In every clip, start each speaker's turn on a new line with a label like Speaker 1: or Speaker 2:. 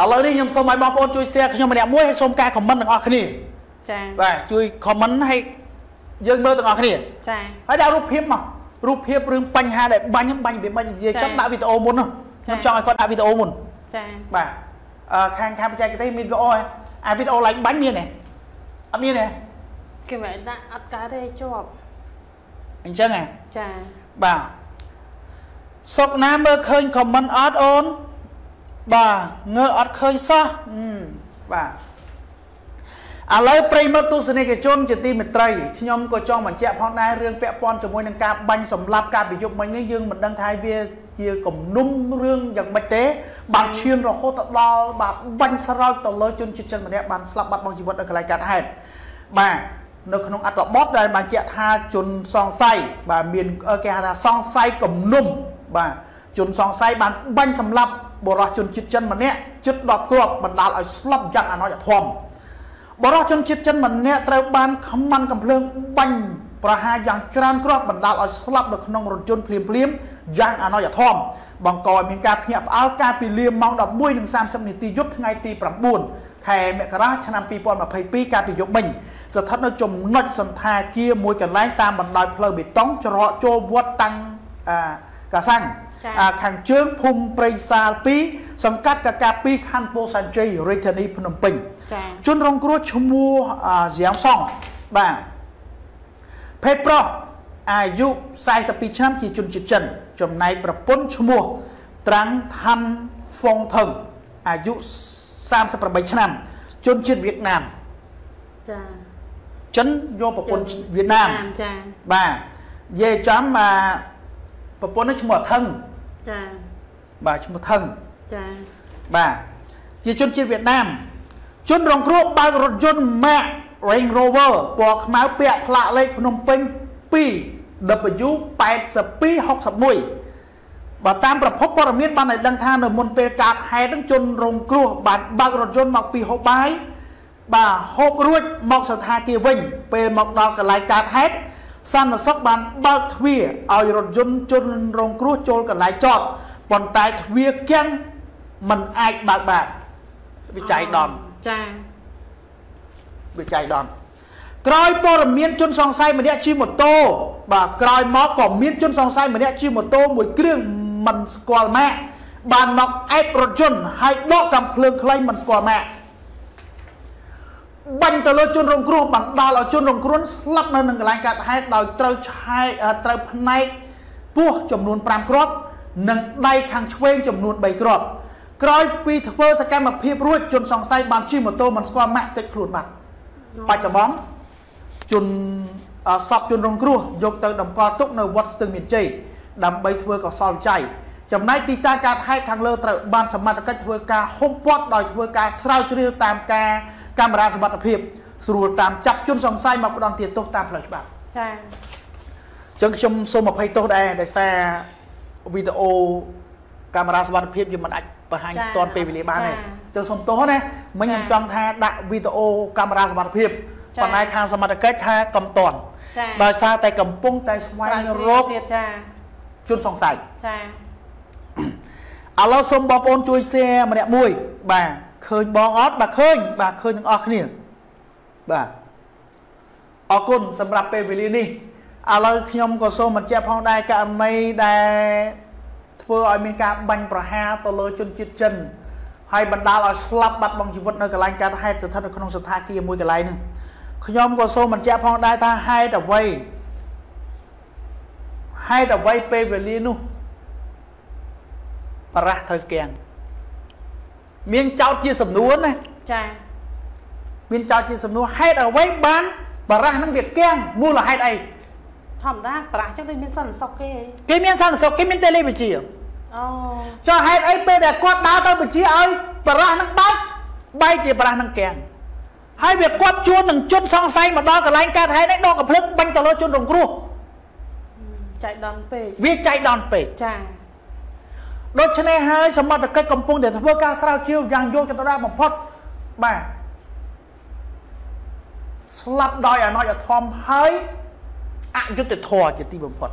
Speaker 1: ឥឡូវនេះខ្ញុំសូមឲ្យបងប្អូនជួយ share ខ្ញុំម្នាក់មួយហើយសូមការ comment ទាំងអស់គ្នា
Speaker 2: ចា៎
Speaker 1: បាទជួយ comment ឲ្យយើងមើលទាំងអស់គ្នា
Speaker 2: ចា៎
Speaker 1: ហើយដាក់រូបភាពមករូបភាពរឿងបញ្ហាដែលបាញ់បាញ់វាបាញ់និយាយចាំដាក់វីដេអូមុនខ្ញុំចង់ឲ្យគាត់ដាក់វីដេអូមុន
Speaker 2: ចា៎
Speaker 1: បាទអឺខាងខាងបច្ចេកទេសមានវីដេអូអាវីដេអូ like បាញ់មានទេអត់មានទេ
Speaker 2: គេមិនដាក់អត់កើតទេជាប់
Speaker 1: អញ្ចឹងហ៎
Speaker 2: ចា
Speaker 1: បាទសុកណាមើលឃើញ comment អត់អូន បាទងើអត់ឃើញសោះបាទឥឡូវប្រិមត្តទស្សនិកជនជាទីមេត្រីខ្ញុំក៏ចង់បញ្ជាក់ផងដែររឿងពាក់ព័ន្ធជាមួយនឹងការបាញ់សម្លាប់ការប្រយុទ្ធមិញនេះយើងមិនដឹងថាវាជាគំនុំរឿងយ៉ាងម៉េចទេបានឈានរហូតដល់បាទបាញ់ស្រោចទៅលើជនជាតិចិនម្នាក់បានស្លាប់បាត់បង់ជីវិតនៅកន្លែងកើតហេតុបាទនៅក្នុងអត្ថបទដែលបញ្ជាក់ថាជនសង្ស័យបាទមានគេហៅថាសង្ស័យគំនុំបាទជនសង្ស័យបានបាញ់សម្លាប់ បរិសុជនជាតិចិនម្នាក់ជិត10គ្រាប់បណ្ដាលឲ្យស្លាប់យ៉ាងអនាចធម៌បរិសុជនជាតិចិនម្នាក់ត្រូវបានខ្មាន់កំភ្លើងបាញ់ប្រហារយ៉ាងច្រើនគ្រាប់បណ្ដាលឲ្យស្លាប់នៅក្នុងរថយន្តភ្លាមភ្លាមយ៉ាងអនាចធម៌បង្កឲ្យមានការភ្ញាក់ផ្អើលកាលពីលាម៉ោង11:30នាទីយប់ថ្ងៃទី9ខែមករាឆ្នាំ2022កាលពីយប់មិញស្ថិតនៅចំណុចសន្តាគារមួយកន្លែងតាមបណ្ដោយផ្លូវបេតុងច្រកចូលវត្តតាំងកាសាំង ខាងជើងភូមិព្រៃសាល2សង្កាត់កកា2ខណ្ឌពោធិ៍សែនជ័យរាជធានីភ្នំពេញជនរងគ្រោះឈ្មោះសៀងសងបាទភេទប្រុសអាយុ42ឆ្នាំជាជនជាតិចិន ចំណែកប្រពន្ធឈ្មោះត្រាំងថាន់ហ្វុងថឹងអាយុ38ឆ្នាំ ជនជាតិវៀតណាម
Speaker 2: ចា
Speaker 1: ចិនយកប្រពន្ធវៀតណាម
Speaker 2: ចា
Speaker 1: បាទនិយាយចំអាប្រពន្ធនេះឈ្មោះថឹង
Speaker 2: ចា
Speaker 1: បាទឈ្មោះថឹង
Speaker 2: ចា
Speaker 1: បាទជាជនជាតិវៀតណាមជនរងគ្រោះបើករថយន្ត Mack Range Rover ពណ៌ខ្មៅពាក់ផ្លាកលេខភ្នំពេញ2 W8261 បើតាមប្រភពព័ត៌មានបានឲ្យដឹងថានៅមុនពេលកើតហេតុនឹងជនរងគ្រោះបានបើករថយន្តមកពីហូបបាយបាទហូបរួចមកស្ថានភាពវិញពេលមកដល់កន្លែងកើតហេតុ សន្តិសុខបានបើកទ្វារឲ្យរថយន្តជនរងគ្រោះចូលកន្លែងចតប៉ុន្តែទ្វារគាំងមិនអាចបើកបានវិច័យដន
Speaker 2: ចា
Speaker 1: វិច័យដនក្រោយព័ត៌មានជនសង្ស័យម្នាក់ជិះម៉ូតូបាទក្រោយមកក៏មានជនសង្ស័យម្នាក់ជិះម៉ូតូមួយគ្រឿងមិនស្គាល់ម៉ាកបានមកអែបរថយន្តហើយដកកាំភ្លើងខ្លីមិនស្គាល់ម៉ាក បាញ់ទៅលើជនរងគ្រោះបណ្ដាលឲ្យជនរងគ្រោះស្លាប់នៅនឹងកន្លែងកើតហេតុដោយត្រូវឆែកត្រូវផ្នែកពោះចំនួន5គ្រាប់និងដៃខាងឆ្វេងចំនួន3គ្រាប់ក្រោយពីធ្វើសកម្មភាពរួចជនសង្ស័យបានជិះម៉ូតូមិនស្គាល់ម៉ាក់តិចខ្លួនបាត់បច្ចុប្បន្នជនសពជនរងគ្រោះយកទៅតម្កល់ទុកនៅវត្តស្ទឹងមានជ័យដើម្បីធ្វើកសលចៃចំណែកទីតាំងកើតហេតុខាងលើត្រូវបានសមត្ថកិច្ចធ្វើការហុំព័ទ្ធដោយធ្វើការស្រាវជ្រាវតាមការ កាមេរ៉ាសមត្ថភាពស្រួលតាមចាប់ជនសង្ស័យមកផ្ដន់ទាទោសតាមផ្លូវច្បាប់
Speaker 2: ចា៎
Speaker 1: អញ្ចឹងខ្ញុំសូមអភ័យទោសដែរដោយសារវីដេអូកាមេរ៉ាសមត្ថភាពយើងមិនអាចបង្ហាញតាន់ពេលវេលាបានទេចឹងសូមទោសណាមិញខ្ញុំចង់ថាដាក់វីដេអូកាមេរ៉ាសមត្ថភាពប៉ុន្តែខាងសមត្ថកិច្ចថាកំតាន់ដោយសារតែកំពុងតែស្វែងរក
Speaker 2: ទៀតចា
Speaker 1: ជនសង្ស័យ
Speaker 2: ចា
Speaker 1: ឥឡូវសូមបងប្អូនជួយ share ម្នាក់មួយបាទ ឃើញបងអត់បាទឃើញបាទឃើញទាំងអស់គ្នាបាទអរគុណសម្រាប់ពេលវេលានេះឥឡូវខ្ញុំក៏សូមបញ្ជាក់ផងដែរករណីដែលធ្វើឲ្យមានការបាញ់ប្រហារទៅលើជនជាតិចិនហើយបណ្ដាលឲ្យស្លាប់បាត់បង់ជីវិតនៅកន្លែងកើតហេតុស្ថិតនៅក្នុងស្ថានភាពមួយកន្លែងហ្នឹងខ្ញុំក៏សូមបញ្ជាក់ផងដែរថាហេតុអ្វីហេតុអ្វីពេលវេលានោះបរះត្រូវកៀង មានចោតជាសំណួរណា
Speaker 2: ចា
Speaker 1: មានចោតជាសំណួរហេតុអ្វីបានបរះនឹងវាកៀងមូលហេតុអី
Speaker 2: ធម្មតាប្រាស់ចឹងដូចមានសន្តិសុខគេ
Speaker 1: គេមានសន្តិសុខគេមានតេលេវិជា
Speaker 2: អូ
Speaker 1: ចុះហេតុអីពេលដែលគាត់ដើរទៅវិជាឲ្យប្រាស់នឹងបាច់បែកជាប្រាស់នឹងកៀងហើយវាគាត់ជួននឹងជនសង្ស័យមកដល់កន្លែងកើតហេតុនេះដកកំភ្លឹកបាញ់ទៅលើជនរងគ្រោះ
Speaker 2: ចៃដន្យពេក
Speaker 1: វាចៃដន្យពេក
Speaker 2: ចា
Speaker 1: ដូច្នេះហើយសមត្ថកិច្ចកំពុងតែធ្វើការស្រាវជ្រាវយ៉ាងយកចិត្តទុកដាក់បំផុតបាទស្លាប់ដោយអណច្ចធម៌ហើយអយុត្តិធម៌ជាទីបំផុត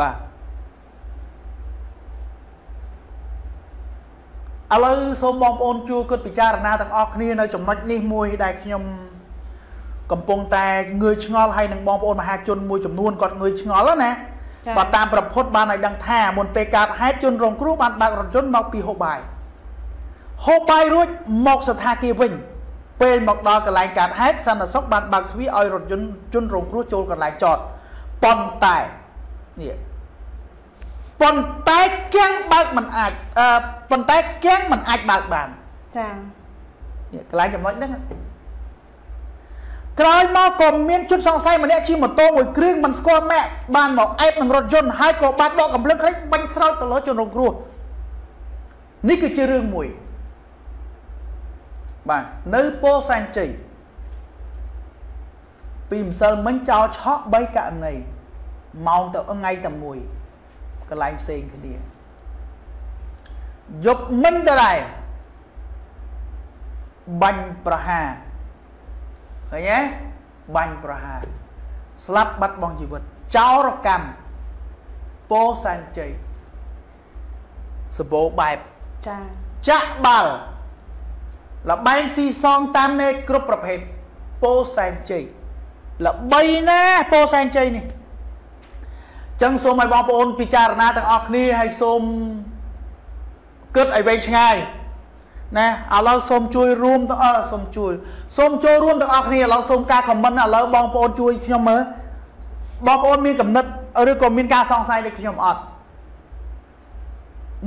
Speaker 1: បាទឥឥឡូវសូមបងប្អូនជួយគិតពិចារណាទាំងអស់គ្នានៅចំណុចនេះមួយដែលខ្ញុំកំពុងតែងឿឆ្ងល់ហើយនឹងបងប្អូនមហាជនមួយចំនួនគាត់ងឿឆ្ងល់ណា បើតាមប្រពុតបានឲ្យដឹងថាមុនពេលកើតហេតុជនរងគ្រោះបានបើករថយន្តមកពីហូបាយហូបាយរួចមកស្ថាគារវិញ ពេលមកដល់កន្លែងកើតហេតុសន្តិសុខបានបើកទ្វារឲ្យរថយន្តជនរងគ្រោះចូលកន្លែងចតប៉ុន្តែនេះប៉ុន្តែគាំងបើកមិនអាចអឺប៉ុន្តែគាំងមិនអាចបើកបាន
Speaker 2: ចា
Speaker 1: នេះកន្លែងចំណុចហ្នឹង ក្រោយមកក៏មានជនសង្ស័យម្នាក់ជិះម៉ូតូមួយគ្រឿងមិនស្គាល់ម៉ាក់បានមកអែបនឹងរថយន្តហើយក៏បាត់ដកកំភ្លើងខ្លីបាញ់ស្រោចទៅលើជនរងគ្រោះនេះគឺជារឿងមួយបាទនៅពោធិ៍សែនជ័យពីម្សិលមិញចោលឆក់3ករណីម៉ោងទៅថ្ងៃតែមួយកន្លែងផ្សេងគ្នាយប់មិញទៅដែរបាញ់ប្រហារ ឃើញទេបាញ់ប្រហារស្លាប់បាត់បង់ជីវិតចោរកម្មពោសែនជ័យសបោបែប
Speaker 2: ចា
Speaker 1: ចាក់បាល់លបែងស៊ីសងតាមនេតគ្រប់ប្រភេទពោសែនជ័យល្បីណាពោសែនជ័យនេះចឹងសូមឲ្យបងប្អូនពិចារណាទាំងអស់គ្នាហើយសូមគិតឲ្យវែងឆ្ងាយ ណាឥឡូវសូមជួយរួមទៅអឺសូមជួយសូមចូលរួមទាំងអស់គ្នាឥឡូវសូមការខមមិនឥឡូវបងប្អូនជួយខ្ញុំមើលបងប្អូនមានកំណត់ឬក៏មានការសង្ស័យដូចខ្ញុំអត់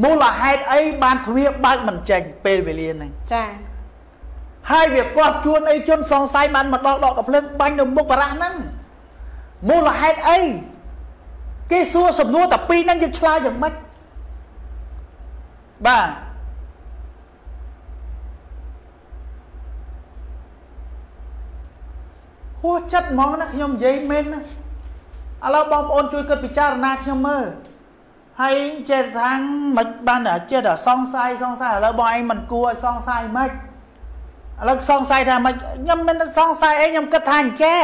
Speaker 1: មូលហេតុអីបានទ្វាបើកមិនចេញពេលវេលាហ្នឹង
Speaker 2: ចា
Speaker 1: ហើយវាគាត់ជួនអីជនសង្ស័យបានមកដល់ដកកភ្លើងបាញ់នៅមុខបារះហ្នឹងមូលហេតុអីគេសួរសំណួរតែពីរហ្នឹងយើងឆ្លើយយ៉ាងម៉េចបាទ ហួចិត្តហ្មងណាខ្ញុំនិយាយមែនណាឥឡូវបងប្អូនជួយគិតពិចារណាខ្ញុំមើលហើយចេះថាងមិនបានតែចេះតែសង្ស័យសង្ស័យឥឡូវបងឯងមិនគួរឲ្យសង្ស័យមិនឥឡូវសង្ស័យថាមិនខ្ញុំមិនសង្ស័យអីខ្ញុំគិតថាអញ្ចេះ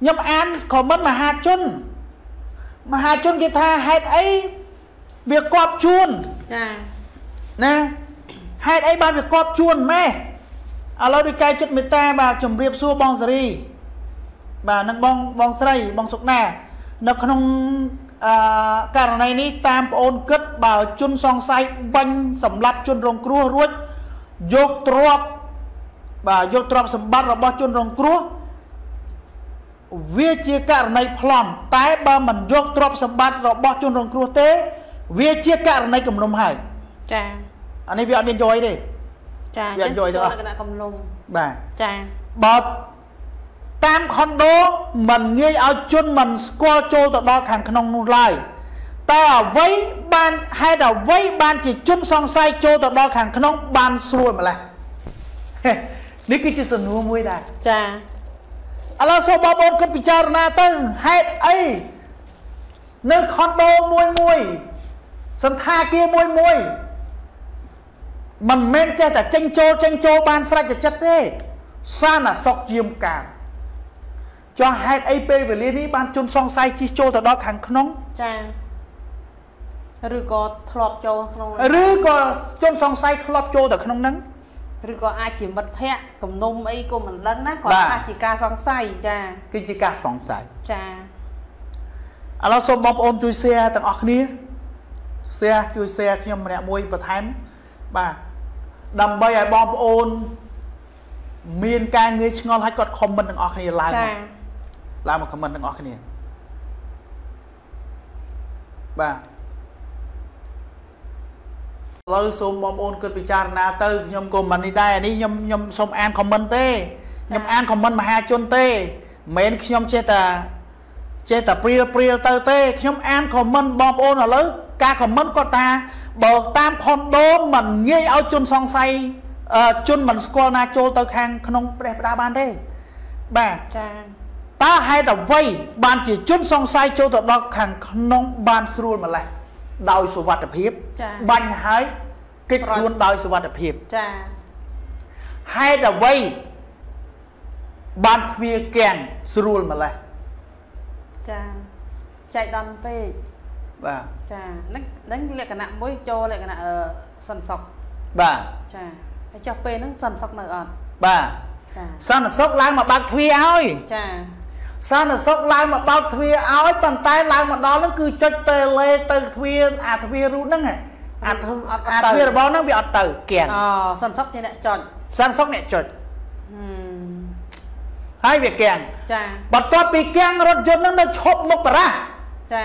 Speaker 1: ខ្ញុំអានខមមិនមហាជន មហាជនគេថាហេតុអីវាគប់ជួន
Speaker 2: ចា
Speaker 1: ណាហេតុអីបានវាគប់ជួនម៉េះឥឡូវដូចកាយចិត្តមេត្តាបាទជំរាបសួរបងសេរី បាទនឹងបងបងស្រីបងសុកណា នៅក្នុងអឺករណីនេះតាមប្អូនគិតបើជនសង្ស័យបាញ់សម្លាប់ជនរងគ្រោះរួចយកទ្រព្យបាទយកទ្រព្យសម្បត្តិរបស់ជនរងគ្រោះវាជាករណីប្លន់តែបើមិនយកទ្រព្យសម្បត្តិរបស់ជនរងគ្រោះទេ វាជាករណីគំនុំហើយ
Speaker 2: ចា
Speaker 1: អានេះវាអត់មានយយទេ
Speaker 2: ចា
Speaker 1: វាអត់យយទេអ
Speaker 2: ត់គំនុំ
Speaker 1: បាទ
Speaker 2: ចា
Speaker 1: បើ តាមខុនដូមិនងាយឲ្យជនមិនស្គាល់ចូលទៅដល់ខាងក្នុងនោះឡើយតើអ្វីបានហេតុអ្វីបានជាជនសង្ស័យចូលទៅដល់ខាងក្នុងបានស្រួលម្ល៉េះនេះគឺជាសំណួរមួយដែរ
Speaker 2: ចា
Speaker 1: ឥឡូវសូមបងប្អូនគិតពិចារណាទៅហេតុអីនៅខុនដូមួយមួយសន្តាគារមួយមួយមិនមែនចេះតែចេញចូលចេញចូលបានស្រេចចិត្តទេសានសុខជាមកាម ចុះហេតុអីពេលវេលានេះបានជន់សង្ស័យជិះចូលទៅដល់ខាងក្នុង
Speaker 2: ចាឬក៏ធ្លាប់ចូលក្នុង
Speaker 1: ឬក៏ជន់សង្ស័យធ្លាប់ចូលទៅក្នុងហ្នឹង
Speaker 2: ឬក៏អាចជាមិត្តភ័ក្តិគំនុំអីក៏មិនដឹងណាគាត់អាចជាការសង្ស័យចា
Speaker 1: គឺជាការសង្ស័យ
Speaker 2: ចា
Speaker 1: ឥឡូវសូមបងប្អូនជួយ share ទាំងអស់គ្នា share ជួយ share ខ្ញុំម្នាក់មួយបន្ថែមបាទដើម្បីឲ្យបងប្អូន មានការងារឆ្ងល់ឲ្យគាត់ comment ទាំងអស់គ្នាឡើងចា ឡើងមក comment ទាំងអស់គ្នាបាទឥឡូវសូមបងប្អូនគិតពិចារណាទៅខ្ញុំក៏មិននេះដែរនេះខ្ញុំខ្ញុំសូមអានខមមិនទេខ្ញុំអានខមមិនមហាជនទេមិនមែនខ្ញុំចេះតែចេះតែព្រៀលព្រៀលទៅទេខ្ញុំអានខមមិនបងប្អូនឥឡូវការខមមិនគាត់ថាបើតាមខុនដូមិនងាយឲ្យជនសង្ស័យជនមិនស្គាល់ណាចូលទៅខាងក្នុងព្រះបដាបានទេបាទ
Speaker 2: ចា
Speaker 1: តើហេតុអ្វីបានជាជនសង្ស័យចូលទៅដល់ខាងក្នុងបានស្រួលម្ល៉េះដោយសុវត្ថិភាពបាញ់ហើយគេចខ្លួនដោយសុវត្ថិភាព
Speaker 2: ចា
Speaker 1: ហេតុអ្វីបានទ្វាគាំងស្រួលម្ល៉េះ
Speaker 2: ចាចែកដល់ពេក
Speaker 1: បាទ
Speaker 2: ចានឹងនឹងលក្ខណៈមួយចូលលក្ខណៈអឺសន្សុក
Speaker 1: បាទ
Speaker 2: ចាហើយចុះពេលហ្នឹងសន្តិសុខនៅអត់
Speaker 1: បាទ
Speaker 2: ចា
Speaker 1: សន្តិសុខឡើងមកបើកទ្វារឲ្យ
Speaker 2: ចា
Speaker 1: សន្តិសុខឡើងមកបើកទ្វារឲ្យប៉ុន្តែឡើងមកដល់ហ្នឹងគឺចុចតេលេទៅទ្វារអាទ្វាររូតហ្នឹងអាទ្វារអាទ្វាររបស់ហ្នឹងវាអត់ទៅគៀន
Speaker 2: អូសន្តិសុខជាអ្នកចុច
Speaker 1: សន្តិសុខអ្នកចុច
Speaker 2: ហឹម
Speaker 1: ហើយវាគៀង
Speaker 2: ចា
Speaker 1: បន្ទាប់ពីគៀងរថយន្តហ្នឹងនៅឈប់មុខបារះ
Speaker 2: ចា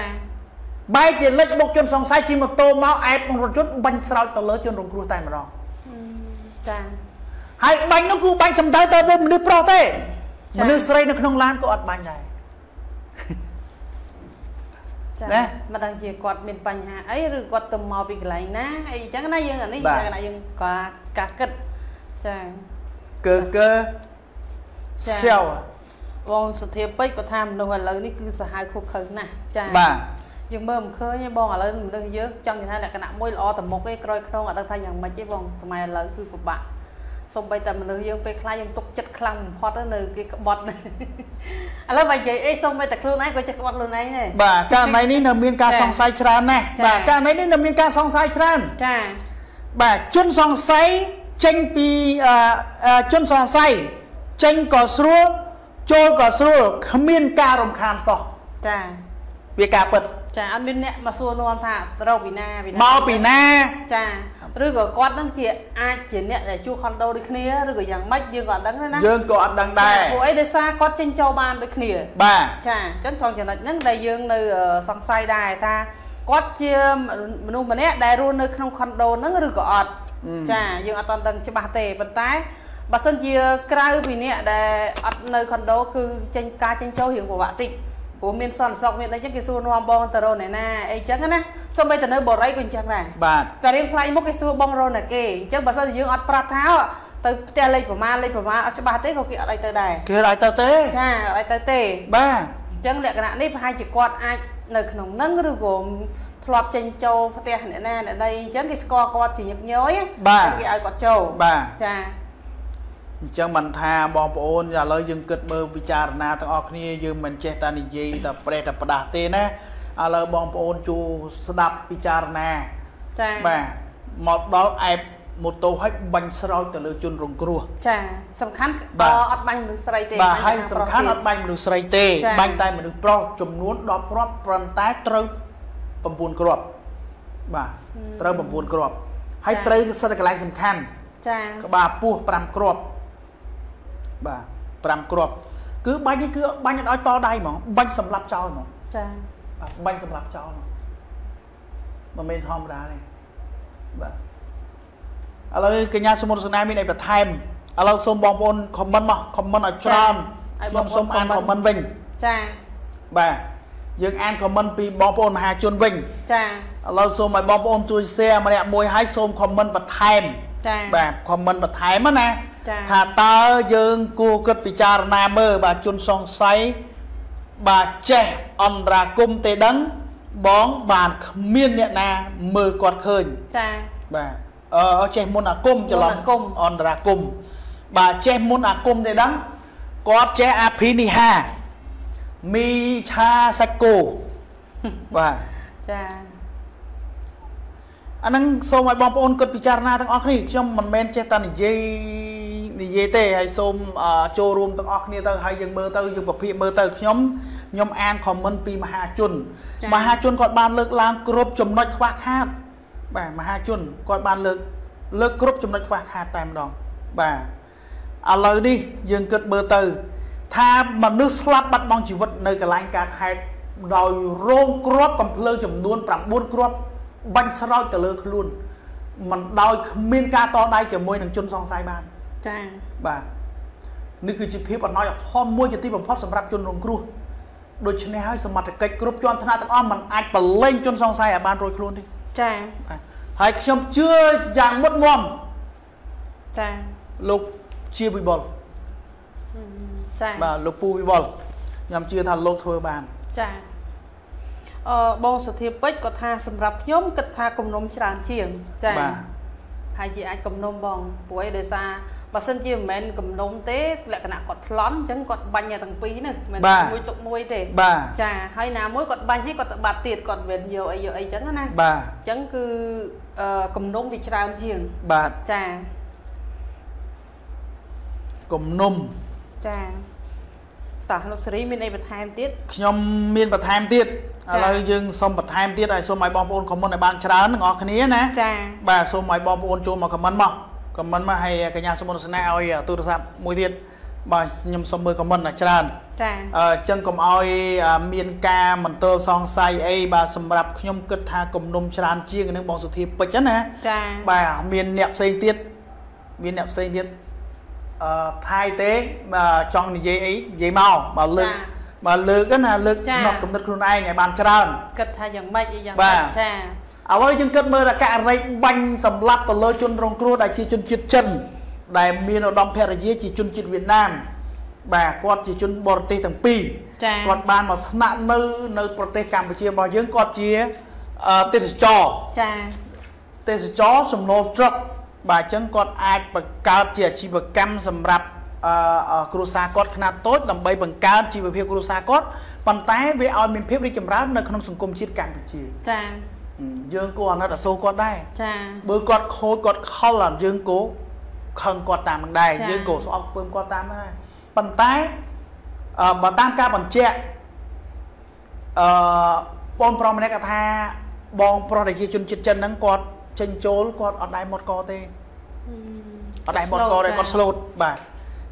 Speaker 1: បែរជាលិចមុខជនសង្ស័យជិះម៉ូតូមកអែបក្នុងរថយន្តបាញ់ស្រោចទៅលើជនរងគ្រោះតែម្ដង
Speaker 2: ចា
Speaker 1: ហើយបាញ់នោះគឺបាញ់សំដៅទៅលើមនុស្សប្រុសទេ
Speaker 2: ចា៎
Speaker 1: មនុស្សស្រីនៅក្នុងឡានក៏អត់បាញ់ដែរ
Speaker 2: ចា
Speaker 1: ណា
Speaker 2: មិនដឹងជាគាត់មានបញ្ហាអីឬគាត់ទៅមកពីកន្លែងណាអីអញ្ចឹងណាយើងអានេះ
Speaker 1: បាទ
Speaker 2: យ៉ាងណាយើងក៏ការគិតចា
Speaker 1: កើកើ
Speaker 2: ចា៎
Speaker 1: សៀវ
Speaker 2: បងសុធាពេជ្រគាត់ថាមនុស្សឥឡូវនេះគឺសាហាវខុសខើណាស់ចា
Speaker 1: បាទ
Speaker 2: យើងមើលមិនឃើញទេបងឥឡូវមនុស្សយើងចង់និយាយថាលក្ខណៈមួយល្អទៅមុខឯងក្រោយខ្នងអត់ដឹងថាយ៉ាងម៉េចទេបងសម័យឥឡូវគឺពិបាក សូម្បីតែមនុស្សយើងពេលខ្លះយើងទុកចិត្តខ្លាំងបំផុតទៅនៅគេក្បត់ឥឡូវបើនិយាយអីសូម្បីតែខ្លួនឯងក៏ចេះក្បត់ខ្លួនឯងដែរ
Speaker 1: បាទករណីនេះនៅមានការ
Speaker 2: ចា៎
Speaker 1: សង្ស័យច្រើនណាស់
Speaker 2: ចា៎
Speaker 1: បាទករណីនេះនៅមានការសង្ស័យច្រើន
Speaker 2: ចា
Speaker 1: បាទជនសង្ស័យចេញពីអឺអឺជនសង្ស័យចេញក៏ស្រួលចូលក៏ស្រួលគ្មានការរំខានសោះ
Speaker 2: ចា
Speaker 1: វាការពិត
Speaker 2: ចាអត់មានអ្នកមកសួរនាំថាទៅរកពីណាពីណា
Speaker 1: មកពីណា
Speaker 2: ចាឬក៏គាត់នឹងជាអាចជាអ្នកដែលជួខុនដូដូចគ្នាឬក៏យ៉ាងម៉េចយើងក៏អត់ដឹងដែរណា
Speaker 1: យើងក៏អត់ដឹងដែរ
Speaker 2: ព្រោះអីដោយសារគាត់ចេញចូលបានដូចគ្នា
Speaker 1: បាទ
Speaker 2: ចាអញ្ចឹងត្រង់ចំណុចហ្នឹងដែលយើងនៅអឺសង្ស័យដែរថាគាត់ជាមនុស្សម្នាក់ដែលរស់នៅក្នុងខុនដូហ្នឹងឬក៏អត់ចាយើងអត់ទាន់ដឹងច្បាស់ទេប៉ុន្តែបើសិនជាក្រៅពីអ្នកដែលអត់នៅខុនដូគឺចេញការចេញចូលរៀងពិបាកតិច ព្រោះមានសន្តិសុខមានអីចឹងគេសួរនាំបងទៅរកអ្នកណាអីចឹងណាសូម្បីតែនៅបរិយក៏អញ្ចឹងដែរ
Speaker 1: បាទ
Speaker 2: តែរៀងផ្លាយមុខគេសួរបងរកណាគេអញ្ចឹងបើសិនជាយើងអត់ប្រាប់ថាទៅផ្ទះលេខប្រមាណលេខប្រមាណអត់ច្បាស់ទេក៏គេអត់ឲ្យទៅដែរ
Speaker 1: គេឲ្យទៅទេ
Speaker 2: ចាអត់ឲ្យទៅទេ
Speaker 1: បាទ
Speaker 2: អញ្ចឹងលក្ខណៈនេះប្រហែលជាគាត់អាចនៅក្នុងនឹងឬក៏ធ្លាប់ចេញចូលផ្ទះអ្នកណាអ្នកណីអញ្ចឹងគេស្គាល់គាត់ជាញឹកញយណា
Speaker 1: បាទ
Speaker 2: គេឲ្យគាត់ចូល
Speaker 1: បាទ
Speaker 2: ចា
Speaker 1: អញ្ចឹងមិនថាបងប្អូនឥឡូវយើងគិតមើលពិចារណាទាំងអស់គ្នាយើងមិនចេះតែនិយាយតែប្រេះតែផ្ដាស់ទេណាឥឡូវបងប្អូនជួស្ដាប់ពិចារណា
Speaker 2: ចា
Speaker 1: បាទមកដល់អែបម៉ូតូឲ្យបាញ់ស្រោចទៅលើជនរងគ្រោះ
Speaker 2: ចាសំខាន់
Speaker 1: បាទ
Speaker 2: ក៏អត់បាញ់មនុស្សស្រីទេ
Speaker 1: បាទ
Speaker 2: បាញ់
Speaker 1: ហើយ
Speaker 2: តែ
Speaker 1: សំខាន់
Speaker 2: ប្រុ
Speaker 1: អ
Speaker 2: ស
Speaker 1: ត់បាញ់មនុស្សស្រីទេ
Speaker 2: ចា៎
Speaker 1: បាញ់តែមនុស្សប្រុសចំនួន10គ្រាប់ប៉ុន្តែត្រូវ9គ្រាប់បាទត្រូវ9គ្រាប់ហើយត្រូវសិតតែកន្លែងសំខាន់
Speaker 2: ចា
Speaker 1: ក្បាលពោះ5គ្រាប់ បាទ5គ្រាប់គឺបាញ់នេះគឺបាញ់អត់ឲ្យតដៃហ្មងបាញ់សម្លាប់ចោលហ្មង
Speaker 2: ចា
Speaker 1: បាទបាញ់សម្លាប់ចោលហ្មងមិនមែនធម្មតាទេបាទឥឡូវកញ្ញាសមុទ្រសនាមានអីបន្ថែមឥឡូវសូមបងប្អូនខមមិនមកខមមិនឲ្យច្រើន
Speaker 2: ឲ្យ
Speaker 1: ខ្ញុំ
Speaker 2: បងប្អូន
Speaker 1: សូមអានខមមិនវិញ
Speaker 2: ចា
Speaker 1: បាទយើងអានខមមិនពីបងប្អូនមហាជនវិញ
Speaker 2: ចា
Speaker 1: ឥឡូវសូមឲ្យបងប្អូនជួយ share ម្នាក់មួយហើយសូមខមមិនបន្ថែម
Speaker 2: ចា
Speaker 1: បាទខមមិនបន្ថែមណា
Speaker 2: ចា
Speaker 1: ថាតើយើងគួរគិតពិចារណាមើលបាទជនសង្ស័យបាទចេះអន្តរាគមន៍ទេដឹងបងបានគ្មានអ្នកណាមើលគាត់ឃើញ
Speaker 2: ចា
Speaker 1: បាទអឺចេះមុនអាគមច្រឡំ
Speaker 2: មុនអាគម
Speaker 1: អន្តរាគមន៍បាទចេះមុនអាគមទេដឹងគាត់ចេះអភិនិហាមីឆាសាច់គោបាទ
Speaker 2: ចា
Speaker 1: អាហ្នឹងសូមឲ្យបងប្អូនគិតពិចារណាទាំងអស់គ្នាខ្ញុំមិនមែនចេះតែនិយាយ និយាយទេហើយសូមអឺចូលរួមទាំងអស់គ្នាទៅហើយយើងមើលទៅយើងពិភាក្សាមើលទៅខ្ញុំខ្ញុំអានខមមិនពីមហាជន
Speaker 2: ចា៎
Speaker 1: មហាជនគាត់បានលើកឡើងគ្រប់ចំណុចខ្វះខាត បាទមហាជនគាត់បានលើកលើកគ្រប់ចំណុចខ្វះខាតតែម្ដងបាទឥឡូវនេះយើងគិតមើលទៅ ថាមនុស្សស្លាប់បាត់បង់ជីវិតនៅកន្លែងកើតហេតុដោយរងគ្រាប់កំភ្លើងចំនួន9គ្រាប់បាញ់ស្រោចទៅលើខ្លួនមិនដោយគ្មានការតដៃជាមួយនឹងជនសង្ស័យបាន
Speaker 2: ចា
Speaker 1: បាទនេះគឺជាភាពអណោចអធមមួយជាទីបំផុតសម្រាប់ជនរងគ្រោះដូច្នេះហើយសមត្ថកិច្ចគ្រប់ជាន់ថ្នាក់ទាំងអស់มันអាចប្រឡែងជនសង្ស័យឲ្យបានរួចខ្លួនទេ
Speaker 2: ចា
Speaker 1: បាទហើយខ្ញុំជឿយ៉ាងមុតមម
Speaker 2: ចា
Speaker 1: លោកជាវិបុល
Speaker 2: ចា
Speaker 1: បាទលោកពូវិបុលខ្ញុំជឿថាលោកធ្វើបាន
Speaker 2: ចាអឺបងសុធាពេជ្រគាត់ថាសម្រាប់ខ្ញុំគិតថាគំនុំច្រើនជាងចា
Speaker 1: បាទ
Speaker 2: ហើយជាអាចគំនុំបងព្រោះអីដោយសារ បើសិនជាមិនមែនគំនុំទេលក្ខណៈគាត់ប្លន់អញ្ចឹងគាត់បាញ់តែទាំងពីរហ្នឹងមិនមែនមួយទុកមួយទេ
Speaker 1: បាទ
Speaker 2: ចាហើយណាមួយគាត់បាញ់ឲ្យគាត់ទៅបាត់ទៀតគាត់មិនមែនយកអីយកអីអញ្ចឹងណា
Speaker 1: បាទ
Speaker 2: អញ្ចឹងគឺអឺគំនុំវាច្រើនជាង
Speaker 1: បាទ
Speaker 2: ចា
Speaker 1: គំនុំ
Speaker 2: ចាតោះលោកសេរីមានអីបន្ថែមទៀត
Speaker 1: ខ្ញុំមានបន្ថែមទៀតឥ
Speaker 2: ចា៎
Speaker 1: ឡូវយើងសូមបន្ថែមទៀតហើយសូមឲ្យបងប្អូនខមមិនឲ្យបានច្រើនទាំងអស់គ្នាណា
Speaker 2: ចា
Speaker 1: បាទសូមឲ្យបងប្អូនចូលមកខមមិនមក ខមមិនមកហើយកញ្ញាសូមអនុស្នាឲ្យទូរស័ព្ទមួយទៀតបាទខ្ញុំសូមមើលខមមិនឲ្យច្រើន
Speaker 2: ចា
Speaker 1: អឺចឹងកុំឲ្យអឺមានការមន្ទិលសង្ស័យអីបាទសម្រាប់ខ្ញុំគិតថាគំនុំច្រើនជាងនឹងបងសុធាពេជ្រហ្នឹងណា
Speaker 2: ចា
Speaker 1: បាទមានអ្នកផ្សេងទៀតមានអ្នកផ្សេងទៀតអឺថៃទេបាទចង់និយាយអីនិយាយមកបើលើកបើលើកណាលើកផ្នត់កំណត់ខ្លួនឯងឲ្យបានច្រើន
Speaker 2: គិតថាយ៉ាងម៉េចអីយ៉ាង
Speaker 1: បា
Speaker 2: ម៉េ
Speaker 1: ទ
Speaker 2: ចចា
Speaker 1: ឥឡូវយើងគិតមើលតែករណីបាញ់សម្លាប់ទៅលើជនរងគ្រោះដែលជាជនជាតិចិន ដែលមានឧត្តមភរិយាជាជនជាតិវៀតណាមបាទគាត់ជាជនបរទេសទាំងពីរ
Speaker 2: ចា
Speaker 1: គាត់បានមកស្នាក់នៅនៅប្រទេសកម្ពុជារបស់យើងគាត់ជាអឺទេសចរ
Speaker 2: ចា
Speaker 1: ទេសចរចំណូលត្រឹកបាទអញ្ចឹងគាត់អាចបង្កើតជាអាជីវកម្មសម្រាប់អឺអឺគ្រួសារគាត់ខ្នាតតូចដើម្បីបង្កើតជីវភាពគ្រួសារគាត់ប៉ុន្តែវាឲ្យមានភាពរីកចម្រើននៅក្នុងសង្គមជាតិកម្ពុជា
Speaker 2: ចា
Speaker 1: ហឹម យើងគួរអាណិតអាសូរគាត់ដែរ
Speaker 2: ចា
Speaker 1: បើគាត់ខូចគាត់ខលអាយើងគួរខឹងគាត់តាមនឹងដែរ
Speaker 2: ចា៎
Speaker 1: យើងគួរស្អប់ពើមគាត់តាមហ្នឹងដែរប៉ុន្តែអឺបើតាមការបញ្ជាក់អឺបងប្រុសម្នាក់គាត់ថាបងប្រុសដែលជាជនជាតិចិនហ្នឹងគាត់ចេញចូលគាត់អត់ដែរមាត់កទេអត់ដែរមាត់កទេគាត់ស្លូតបាទ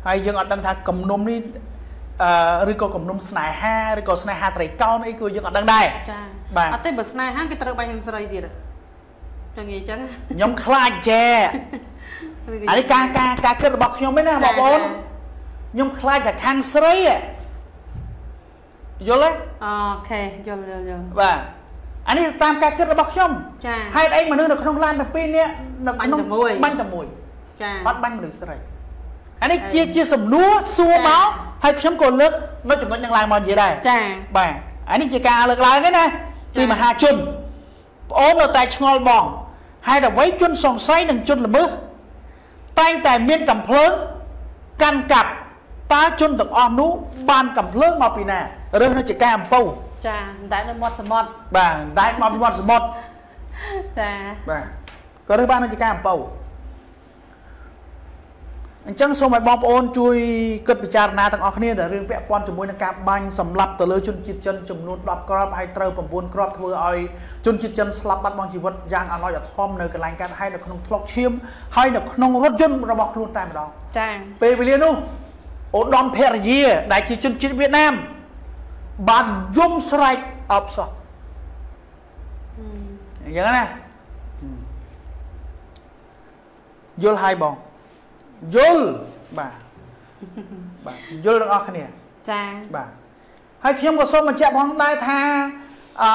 Speaker 1: ហើយយើងអត់ដឹងថាគំនុំនេះអឺឬក៏គំនុំស្នេហាឬក៏ស្នេហាត្រីកោណអីគឺយើងអត់ដឹងដែរ
Speaker 2: ចា
Speaker 1: បាទ
Speaker 2: អត់ទេបើស្នេហាគេត្រូវបាញ់នឹងស្រីទៀតចឹងនិយាយចឹង
Speaker 1: ខ្ញុំខ្លាចចែអានេះការការការគិតរបស់ខ្ញុំឯណាបងប្អូនខ្ញុំខ្លាចតែខាងស្រីហ៎យល់ទេ
Speaker 2: អូខេយល់យល់យល់
Speaker 1: បាទអានេះតាមការគិតរបស់ខ្ញុំ
Speaker 2: ចា
Speaker 1: ហេតុអីមនុស្សនៅក្នុងឡានទាំងពីរនាក់នៅក្នុង
Speaker 2: បាញ់តែមួយ
Speaker 1: បាញ់តែមួយ
Speaker 2: ចា
Speaker 1: អត់បាញ់មនុស្សស្រីអានេះជា
Speaker 2: អឺ
Speaker 1: ជាសំណួរសួរ
Speaker 2: ចា
Speaker 1: មកហើយខ្ញុំក៏លើកនៅចំណុចហ្នឹងឡើងមកនិយាយដែរ
Speaker 2: ចា
Speaker 1: បាទអានេះជាការលើកឡើងឯណា
Speaker 2: ចា
Speaker 1: ពីមហាជនប្អូននៅតែឆ្ងល់បងហេតុអ្វីជនសង្ស័យនិងជនល្មើសតែងតែមានកំភ្លើងកាន់កាប់តើជនទាំងអស់នោះបានកំភ្លើងមកពីណារើសនៅជាការអំពៅ
Speaker 2: ចាតែនៅមាត់សមុទ្រ
Speaker 1: បាទតែមកពីមាត់សមុទ្រ
Speaker 2: ចា
Speaker 1: បាទក៏រើសបាននៅជាការអំពៅ អញ្ចឹងសូមឲ្យបងប្អូនជួយគិតពិចារណាទាំងអស់គ្នាដល់រឿងពាក់ព័ន្ធជាមួយនឹងការបាញ់សម្លាប់ទៅលើជនជាតិចិនចំនួន10គ្រាប់ហើយត្រូវ9គ្រាប់ធ្វើឲ្យជនជាតិចិនស្លាប់បាត់បង់ជីវិតយ៉ាងអណោចអធមនៅកន្លែងកើតហេតុនៅក្នុងថ្លុកឈាមហើយនៅក្នុងរថយន្តរបស់ខ្លួនតែម្ដង
Speaker 2: ចា
Speaker 1: ពេលវេលានោះឧត្តមភរិយាដែលជាជនជាតិវៀតណាមបានយំស្រែកអបសោះអញ្ចឹងណាយល់ហើយបង យល់បាទបាទយល់ទាំងអស់គ្នា
Speaker 2: ចា
Speaker 1: បាទហើយខ្ញុំក៏សូមបញ្ជាក់ផងដែរថាអឺ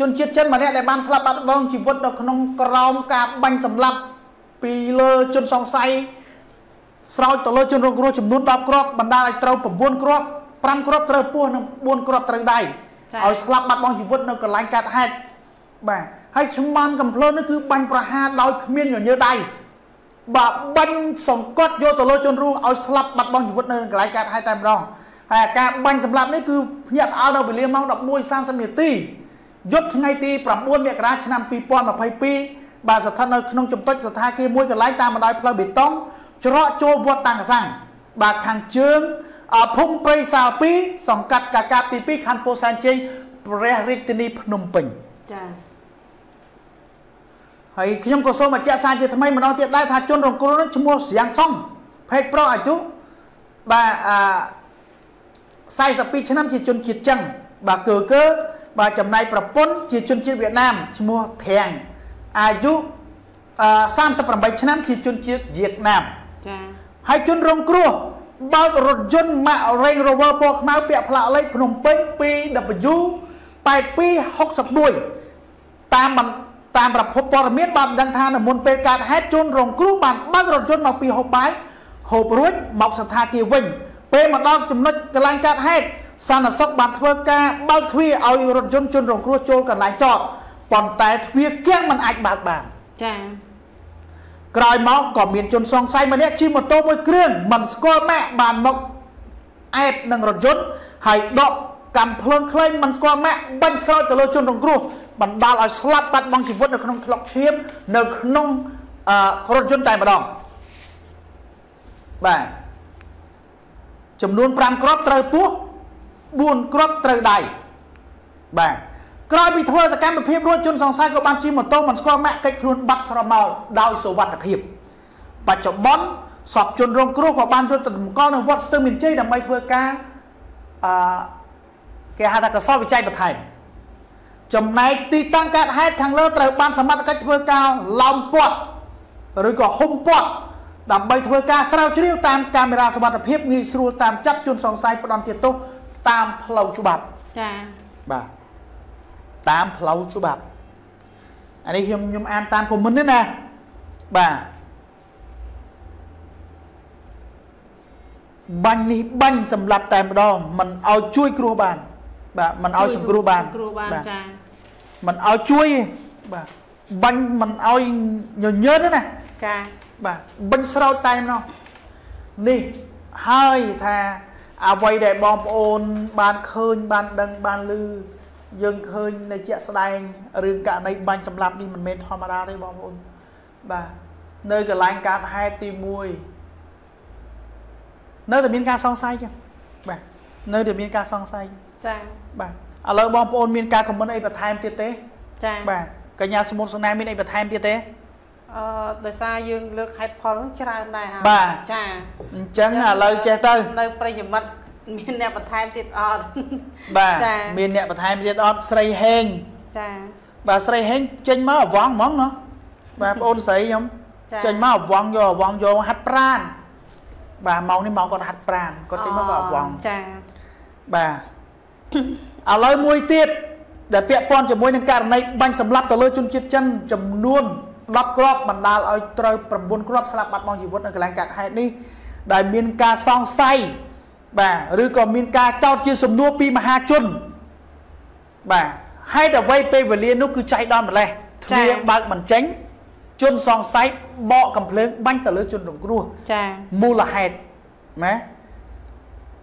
Speaker 1: ជនជាតិចិនម្នាក់ដែលបានស្លាប់បាត់បង់ជីវិតនៅក្នុងក្រោមការបាញ់សម្លាប់ពីលើជនសង្ស័យស្រោចទៅលើជនរងគ្រោះចំនួន10គ្រាប់បណ្ដាលឲ្យត្រូវ9គ្រាប់5គ្រាប់ត្រូវពោះនិង4គ្រាប់ត្រូវដៃឲ្យស្លាប់បាត់បង់ជីវិតនៅកន្លែងកាត់ហេតុបាទហើយឆ្មាន់កំភ្លើងនេះគឺបាញ់ប្រហារដោយគ្មានញញើដៃ បាទបាញ់សង្កត់យកទៅលើជនរងឲ្យស្លាប់បាត់បង់ជីវិតនៅកន្លែងកើតហេតុតែម្ដងហើយការបាញ់សម្លាប់នេះគឺភ្ញាក់ផ្អើលនៅវេលាម៉ោង11:30នាទីយប់ថ្ងៃទី9មករាឆ្នាំ2022បាទស្ថិតនៅក្នុងជំទិចស្ថានភាពមួយកន្លែងតាមបណ្ដោយផ្លូវបេតុងច្រកចូលវត្តតាំងកសាំងបាទខាងជើងអភូមិព្រៃសាល2សង្កាត់កាកាបទី2ខណ្ឌពោធិ៍សែនជ័យព្រះរាជធានីភ្នំពេញ
Speaker 2: ចា
Speaker 1: ហើយខ្ញុំក៏សូមបញ្ជាក់សារជាថ្មីម្ដងទៀតដែរថាជនរងគ្រោះនោះឈ្មោះស្រាំងសុងភេទប្រុសអាយុបាទអឺ42ឆ្នាំជាជនជាតិចិនបាទគឺគឺបាទចំណែកប្រពន្ធជាជនជាតិវៀតណាមឈ្មោះធាំងអាយុអឺ38ឆ្នាំជាជនជាតិវៀតណាម
Speaker 2: ចា
Speaker 1: ហើយជនរងគ្រោះបើករថយន្ត Mack Range Rover ពណ៌ខ្មៅពាក់ផ្លាកលេខភ្នំពេញ 2W 8261តាមបាន តាមប្រភពព័ត៌មានបានដឹងថានៅមុនពេលកើតហេតុជនរងគ្រោះបានបើករថយន្តមកពីហូបបាយហូបរួចមកសន្តាគារវិញ ពេលមកដល់ចំណុចកន្លែងកើតហេតុសន្តិសុខបានធ្វើការបើកទ្វារឲ្យរថយន្តជនរងគ្រោះចូលកន្លែងចតប៉ុន្តែទ្វារគាំងមិនអាចបើកបាន
Speaker 2: ចា
Speaker 1: ក្រោយមកក៏មានជនសង្ស័យម្នាក់ជិះម៉ូតូមួយគ្រឿងមិនស្គាល់ម៉ាកបានមកអែបនឹងរថយន្តហើយដកកំភ្លើងក្លែងមិនស្គាល់ម៉ាកបាញ់ស្រោចទៅលើជនរងគ្រោះ បណ្ដាលឲ្យស្លាប់បាត់បង់ជីវិតនៅក្នុងថ្លុកឈាមនៅក្នុងអឺរថយន្តតែម្ដងបាទចំនួន5គ្រាប់ត្រូវពោះ4គ្រាប់ត្រូវដៃបាទក្រោយពីធ្វើសកម្មភាពរួចជនសង្ស័យក៏បានជិះម៉ូតូមិនស្គាល់ម៉ាក់កិច្ចខ្លួនបាត់ស្រមោលដោយសុវត្ថិភាពបច្ចុប្បន្នសពជនរងគ្រោះក៏បានយកទៅតម្កល់នៅវត្តស្ទឹងមានជ័យដើម្បីធ្វើការអឺគេហៅថាកសលវិច័យបន្ថែម ចំណែកទីតាំងកើតហេតុខាងលើត្រូវបានសមត្ថកិច្ចធ្វើការឡោមព័ទ្ធឬក៏ហុំព័ទ្ធដើម្បីធ្វើការស្រាវជ្រាវតាមកាមេរ៉ាសវត្ថិភាពងាយស្រួលតាមចាប់ជនសង្ស័យផ្ដន់ទោសតាមផ្លូវច្បាប់
Speaker 2: ចា
Speaker 1: បាទតាមផ្លូវច្បាប់អានេះខ្ញុំខ្ញុំអានតាមខមមិនទេណាបាទបាញ់នេះបាញ់សម្រាប់តែម្ដងមិនឲ្យជួយគ្រោះបាន បាទមិនឲ្យសង្គ្រោះបាន
Speaker 2: គ្រូបាន
Speaker 1: បាទ
Speaker 2: ចា
Speaker 1: មិនឲ្យជួយទេបាទបាញ់មិនឲ្យញញើតទេណា
Speaker 2: ចា
Speaker 1: បាទបាញ់ស្រោចតែម្ដងនេះហើយថាអ្វីដែលបងប្អូនបានឃើញបានដឹងបានឮយើងឃើញនៅជាក់ស្ដែងរឿងករណីបាញ់សម្លាប់នេះមិនមែនធម្មតាទេបងប្អូនបាទនៅកន្លែងកើតហេតុទី1នៅតែមានការសង្ស័យចឹងបាទនៅតែមានការសង្ស័យ
Speaker 2: ចា
Speaker 1: បាទ ឥឡូវបងប្អូនមានការខមមិនអីបន្ថែមទៀតទេ
Speaker 2: ចា
Speaker 1: បាទកញ្ញាសមុទ្រសណាមានអីបន្ថែមទៀតទេ
Speaker 2: អឺដោយសារយើងលើកហេតុផលហ្នឹងច្រើនដែរហើយ
Speaker 1: បាទ
Speaker 2: ចា
Speaker 1: អញ្ចឹងឥឡូវចេះទៅ
Speaker 2: នៅប្រិយមិត្តមានអ្នកបន្ថែមទៀតអត់
Speaker 1: បាទ
Speaker 2: ចា
Speaker 1: មានអ្នកបន្ថែមទៀតអត់ស្រីហេង
Speaker 2: ចា
Speaker 1: បាទស្រីហេងចេញមកអវងហ្មងណោះបាទបងអូនស្រីខ្ញុំ
Speaker 2: ចា
Speaker 1: ចេញមកអវងយកអវងយកហាត់ប្រានបាទម៉ោងនេះម៉ោងគាត់ហាត់ប្រានគាត់ចេញមកក៏អវង
Speaker 2: ចា
Speaker 1: បាទ ឥឡូវមួយទៀតដែលពាក់ព័ន្ធជាមួយនឹងករណីបាញ់សម្លាប់ទៅលើជនជាតិចិនចំនួន10គ្រាប់បណ្ដាលឲ្យត្រូវ9គ្រាប់ស្លាប់បាត់បង់ជីវិតនៅកន្លែងកាត់ហេតុនេះដែលមានការសង្ស័យបាទឬក៏មានការចោទជាសំណួរពីមហាជនបាទហេតុអ្វីពេលវេលានោះគឺចៃដន្យម្លេះទ្វារបើកមិនចេញជនសង្ស័យបកកំភ្លើងបាញ់ទៅលើជនរងគ្រោះ
Speaker 2: ចា
Speaker 1: មូលហេតុណា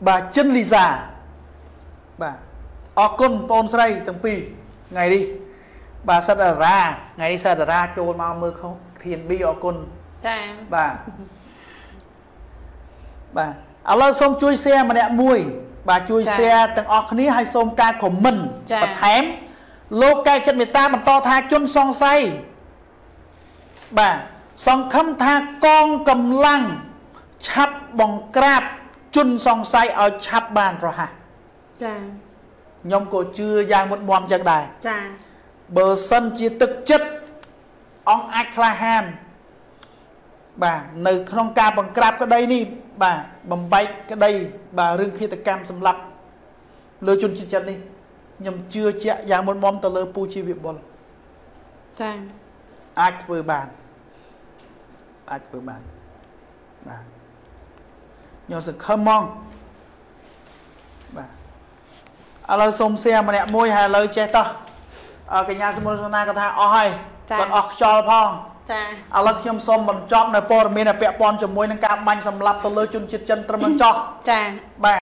Speaker 1: បាទចិនលីសាបាទ អរគុណបងស្រីទាំងពីរថ្ងៃនេះបាទសិតតារាថ្ងៃនេះសិតតារាចូលមកមើលខុសធាន B អរគុណ
Speaker 2: ចា
Speaker 1: បាទបាទឥឡូវសូមជួយ share ម្នាក់មួយ បាទជួយ share ទាំងអស់គ្នាហើយសូមការ comment បន្ថែមលោកកែចិត្តមេត្តាបន្តថាជនសង្ស័យបាទសង្ឃឹមថាកងកម្លាំងឆាប់បង្ក្រាបជនសង្ស័យឲ្យឆាប់បានរហ័ស
Speaker 2: ចា
Speaker 1: ខ្ញុំក៏ជឿយ៉ាងមុតមមចឹងដែរ
Speaker 2: ចា
Speaker 1: បើសិនជាទឹកចិត្តអង្គអាចក្លាហានបាទនៅក្នុងការបង្ក្រាបក្តីនេះបាទបំបែកក្តីបាទរឿងឃាតកម្មសម្រាប់លើជនជាតិចិននេះខ្ញុំជឿជាក់យ៉ាងមុតមមទៅលើពូជីវបុល
Speaker 2: ចា
Speaker 1: អាចធ្វើបានអាចធ្វើបានបាទខ្ញុំសង្ឃឹមហ្មងបាទ ឥឡូវសូមសៀម្នាក់មួយហើយឥឡូវចេះតោះអើកញ្ញាសមុទ្រសនាគាត់ថាអស់ហើយគាត់អស់ខ្យល់ផង
Speaker 2: ចា
Speaker 1: ឥឡូវខ្ញុំសូមបញ្ចប់នៅព័ត៌មានដែលពាក់ព័ន្ធជាមួយនឹងការបាញ់សម្លាប់ទៅលើជនជាតិចិនត្រឹមនឹងចោះ
Speaker 2: ចា
Speaker 1: បាទ